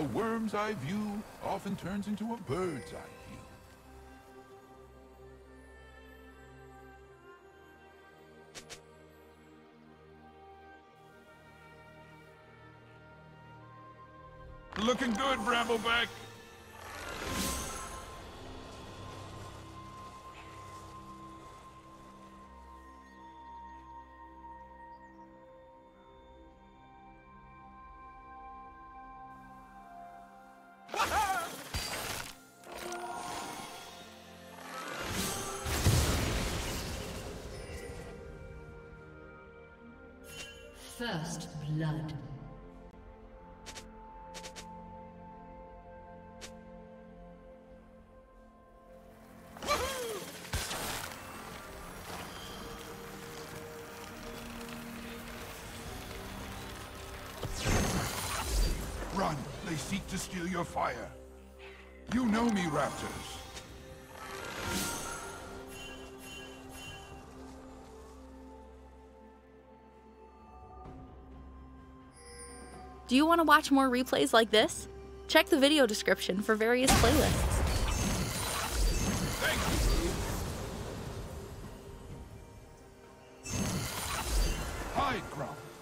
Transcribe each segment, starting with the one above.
A worm's eye view often turns into a bird's eye view. Looking good, Brambleback. First blood. Run! They seek to steal your fire. You know me, Raptors. Do you want to watch more replays like this? Check the video description for various playlists. Hide.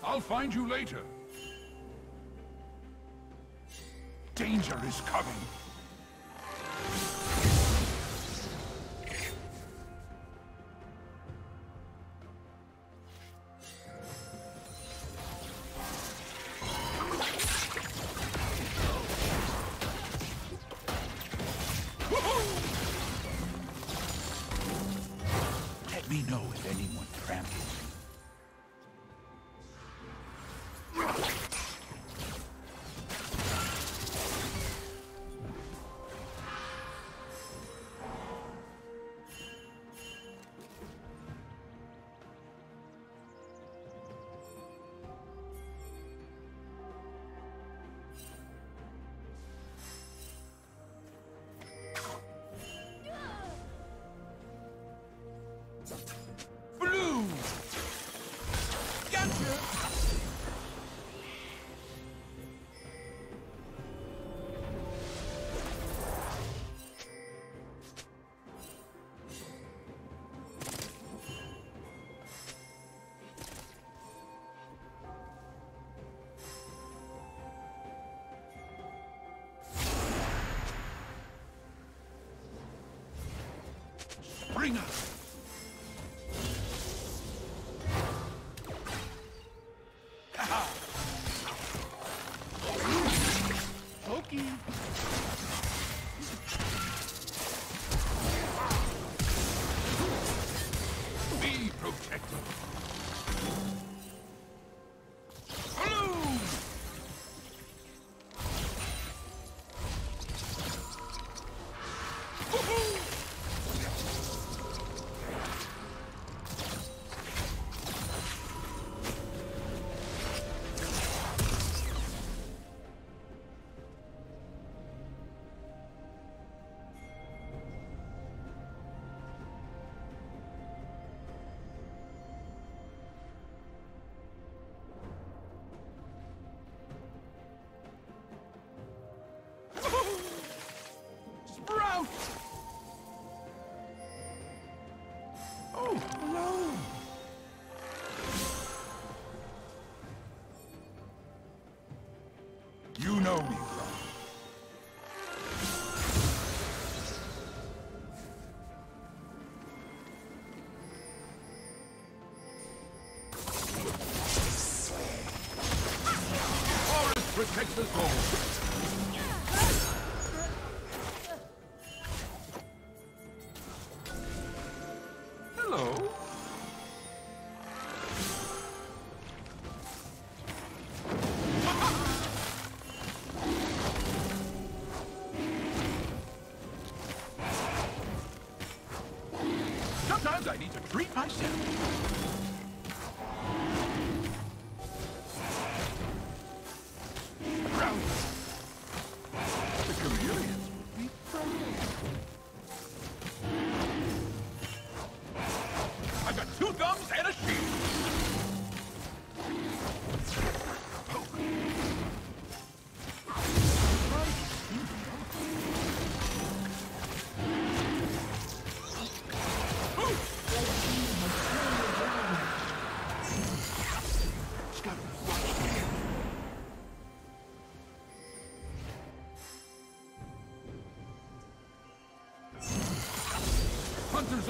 I'll find you later. Danger is coming. Protects us all.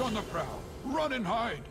on the prowl. Run and hide.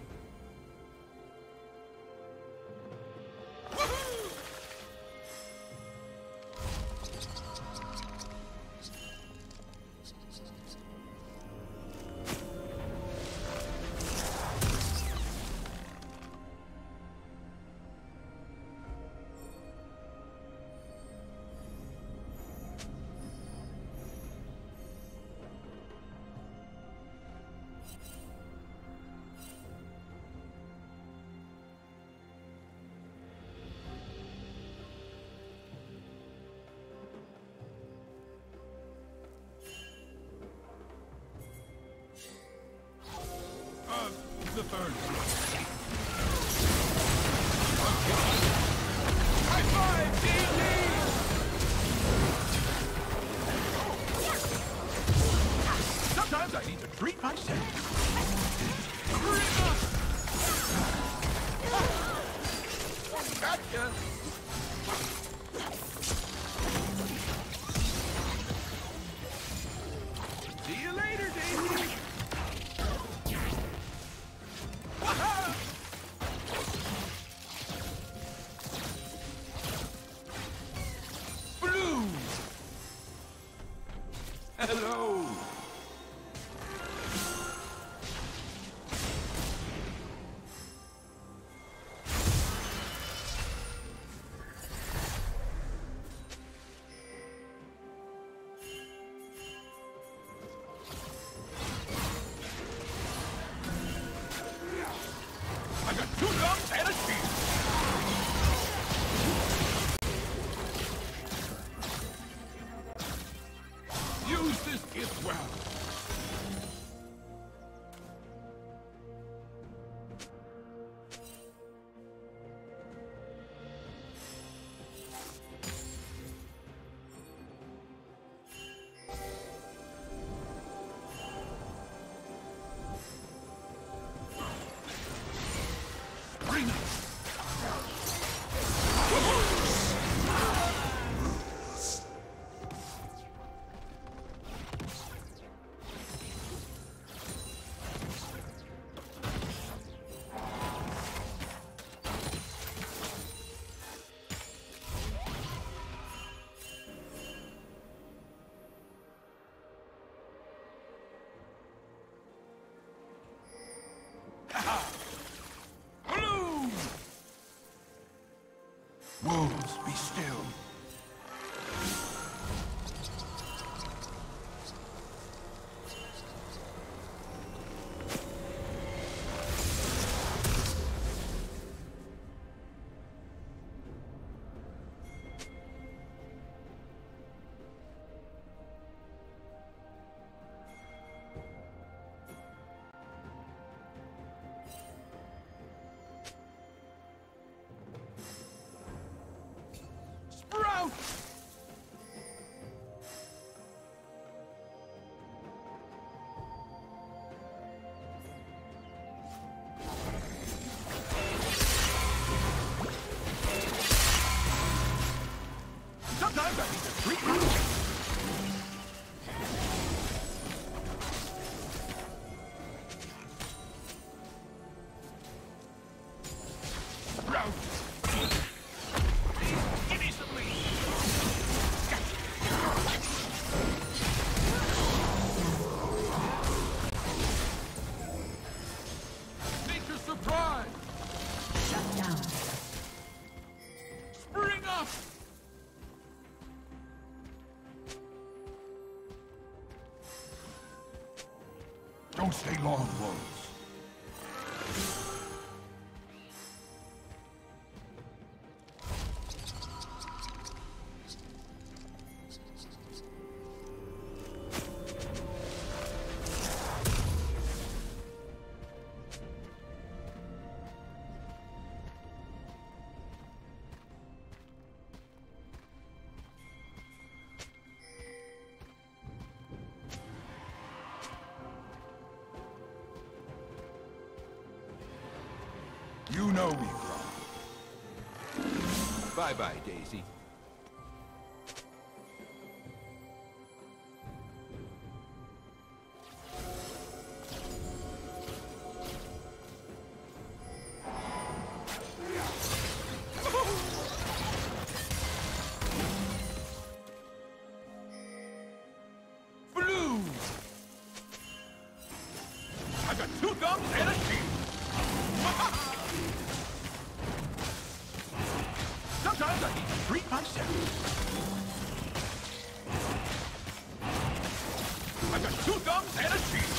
the furnace. Hello. Bring it! stay long. Bye-bye, Daisy. I've got two thumbs and a cheek.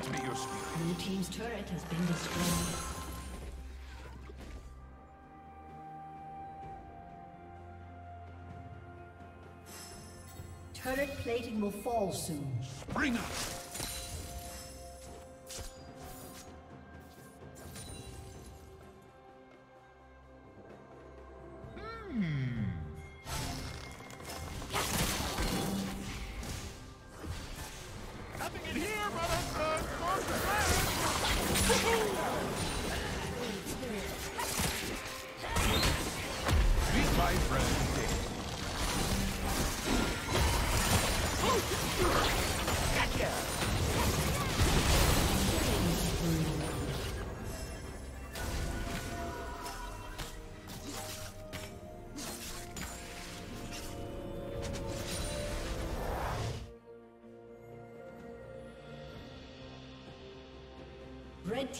Grant me your spirit. Blue team's turret has been destroyed. Turret plating will fall soon. Bring up.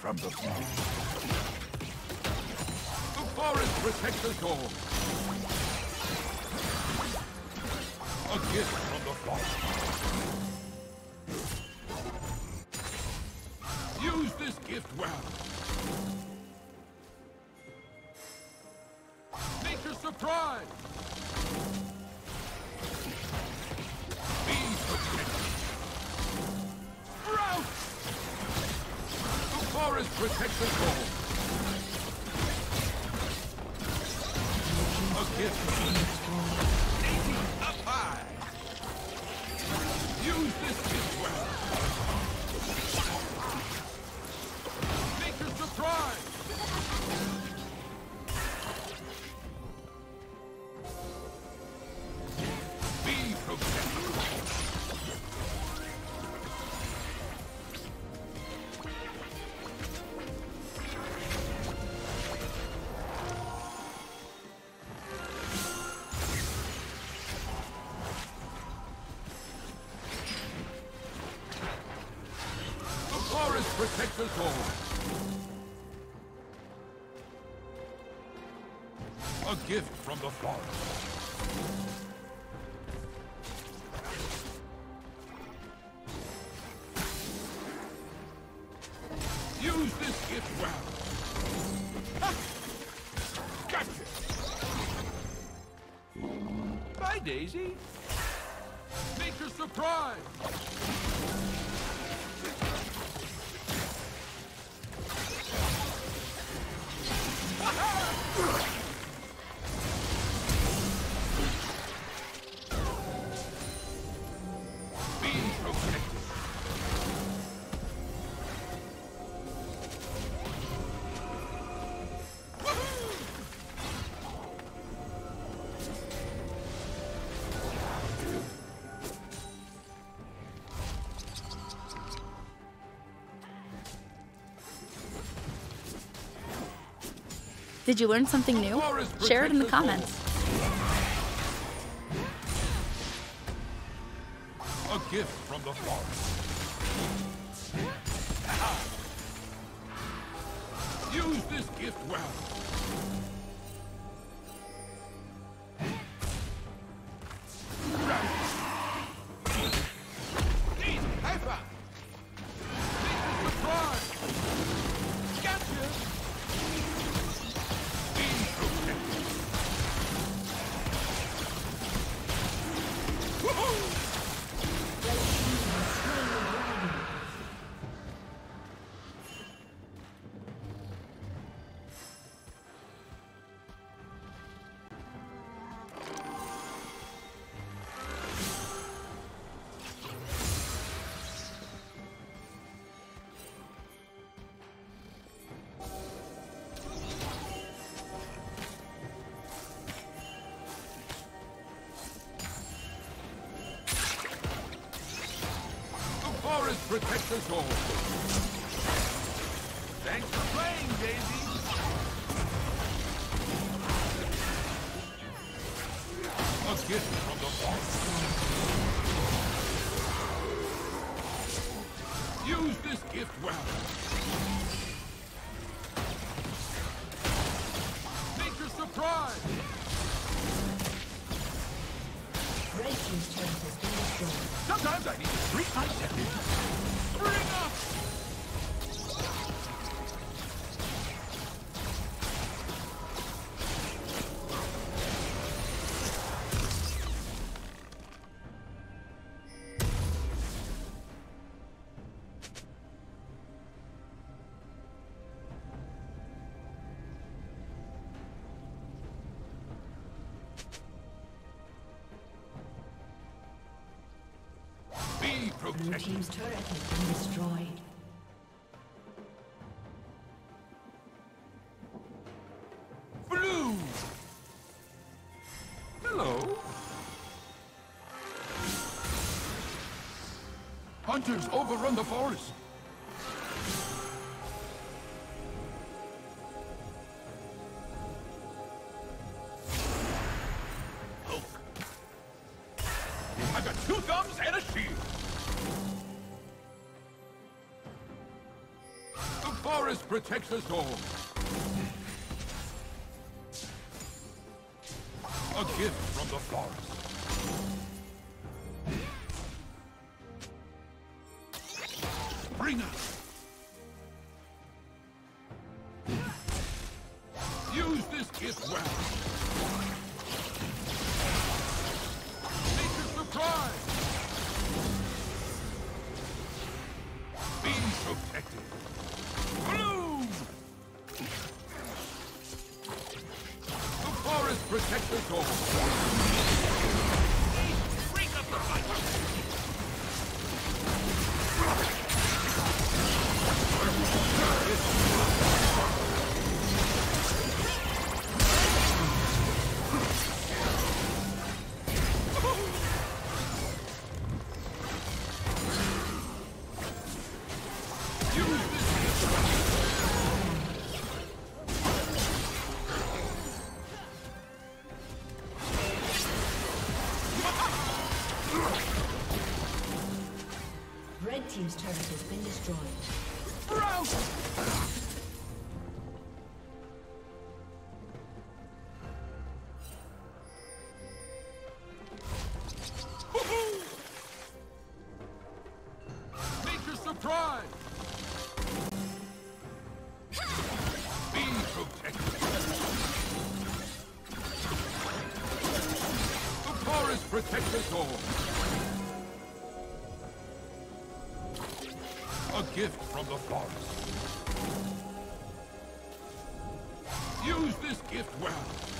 From the forest. The forest protects us all. A gift from the forest. Use this gift well. Protects us. A gift. Protects us. A gift from the forest. Use this gift well. Ha! Gotcha! Bye, Daisy. Nature's surprise! Did you learn something new? Share it in the comments. A gift from the forest. Use this gift well. Protects us all. Thanks for playing, Daisy. A gift from the forest. Use this gift well. Make a surprise. Red Team's Sometimes I need to treat my seconds. Bring up! Blue. Team's turret has been destroyed. Blue! Hello? Hunters overrun the forest. Protects us all. A gift from the forest. Bring us. Use this gift well. Make a surprise. Be protected. Forest protects us Surprise! Be protected! The forest protects us all! A gift from the forest. Use this gift well.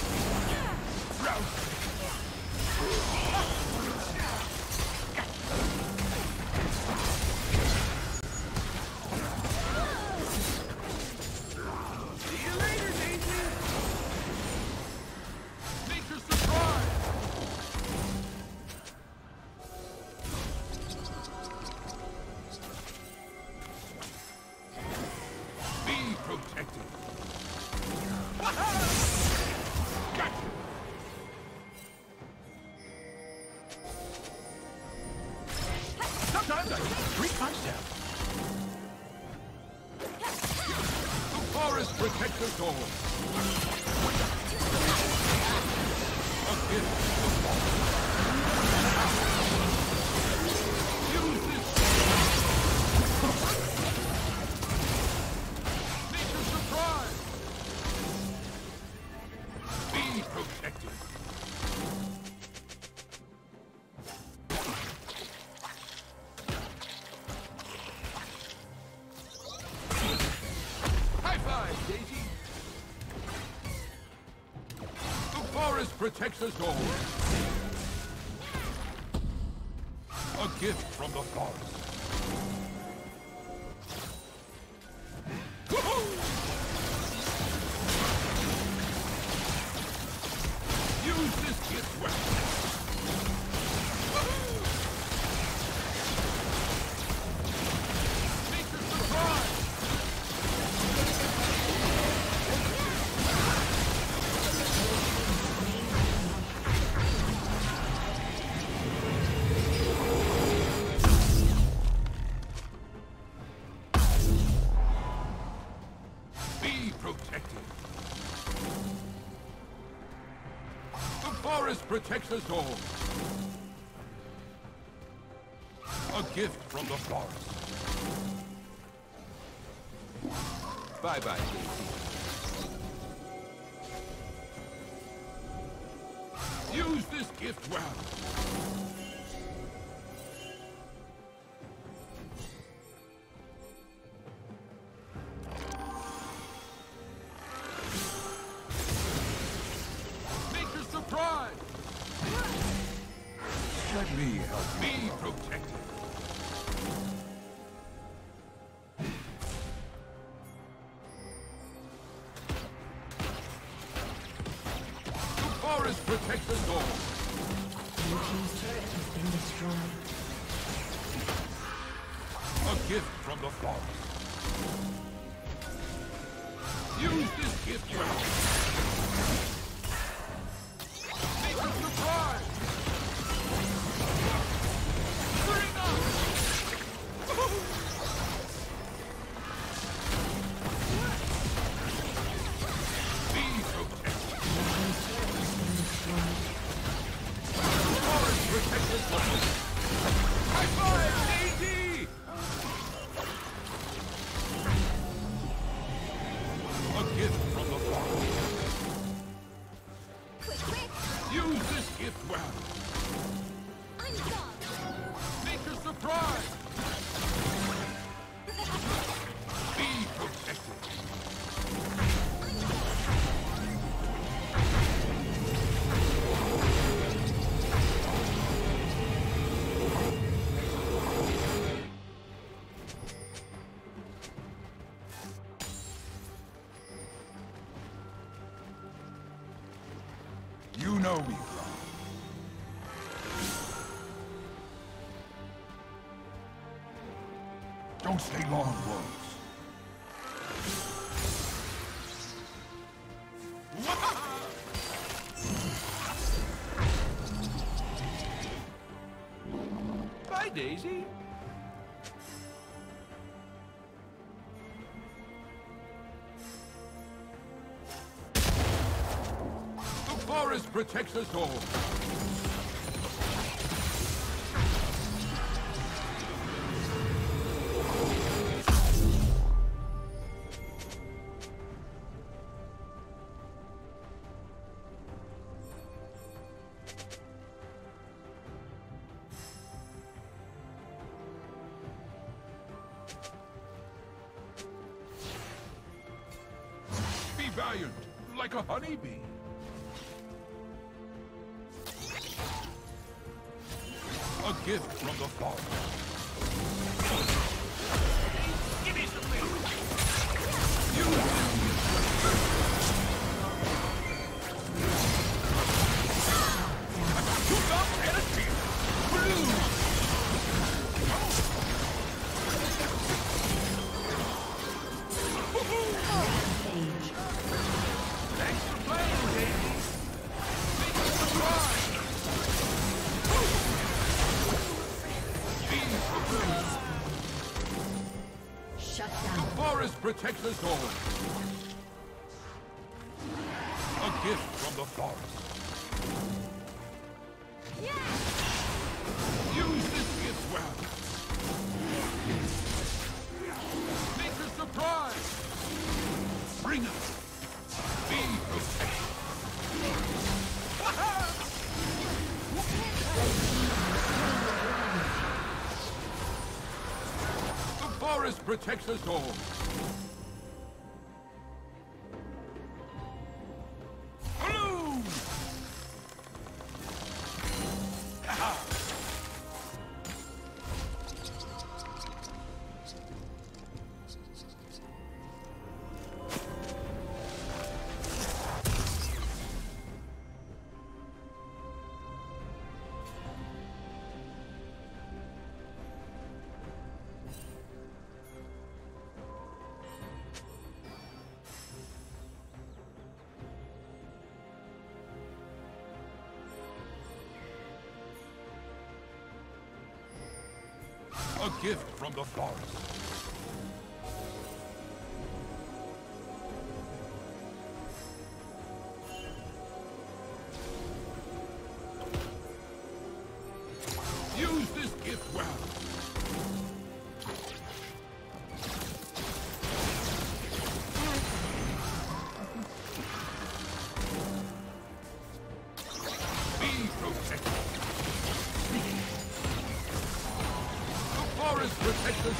The forest protects us all. A gift from the forest. forest protects us all. A gift from the forest. Bye-bye, Use this gift well. You know me bro. Don't stay long, Wolf. protects us all. Give from the fog. Protects us all.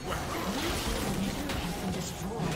this gift well. Sprout!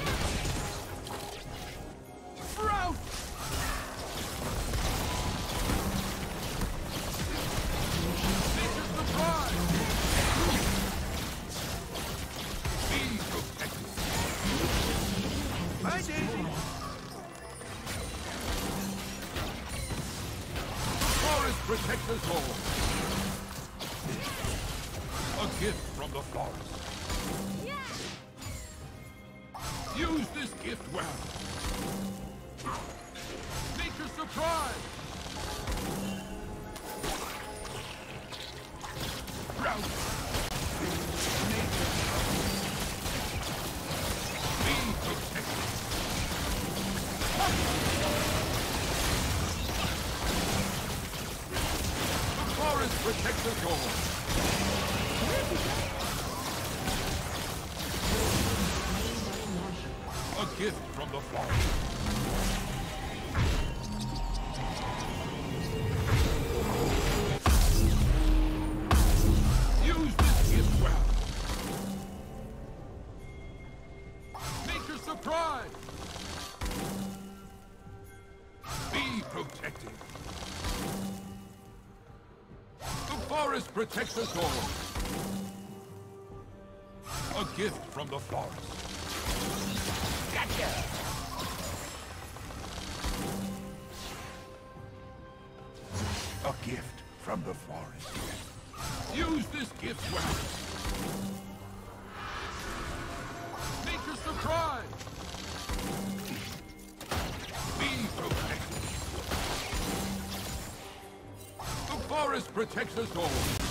Gift from the forest. Forest protects us all. A gift from the forest. Gotcha! A gift from the forest. Use this gift well. Make a surprise. Be protected. The forest protects us all.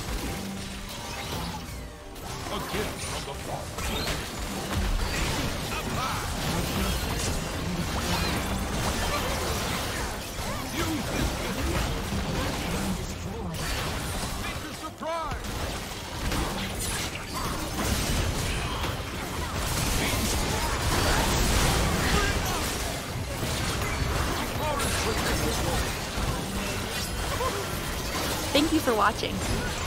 For watching.